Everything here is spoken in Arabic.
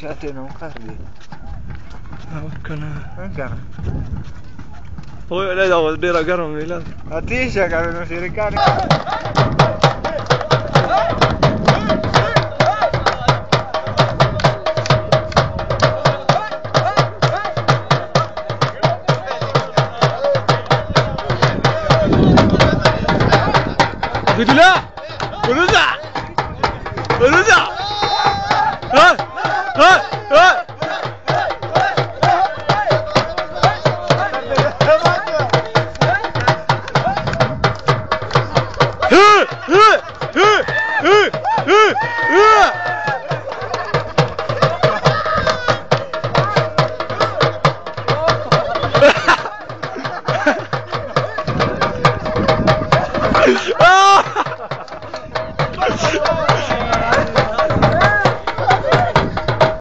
شاتين ومقربي كنا كنا هو لا هو ديرا قرم لا اتيشا قالوا في ركان قلت لا. قلت لا. قلت لا. Ah!